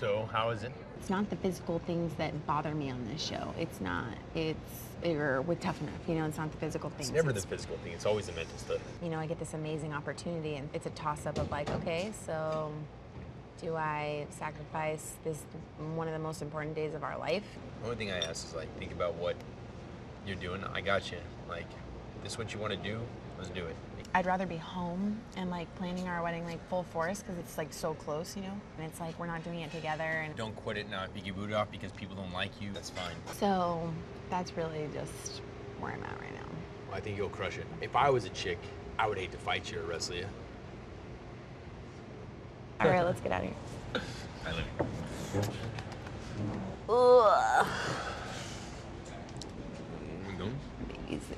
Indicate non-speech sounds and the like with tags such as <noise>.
So how is it? It's not the physical things that bother me on this show. It's not. It's or with Tough Enough. You know, it's not the physical things. It's never the physical thing. It's always the mental stuff. you know, I get this amazing opportunity, and it's a toss up of like, okay, so do I sacrifice this one of the most important days of our life? The only thing I ask is like think about what you're doing. I got you. Like, this is what you want to do. Let's do it. I'd rather be home and like planning our wedding like full force because it's like so close, you know, and it's like we're not doing it together, and Don't quit it now. If you get booted off because people don't like you, that's fine. so that's really just where I'm at right now. I think you'll crush it. If I was a chick, I would hate to fight you or wrestle you. All right, let's get out of here. <laughs> I live. Ugh. Mm, we? Easy.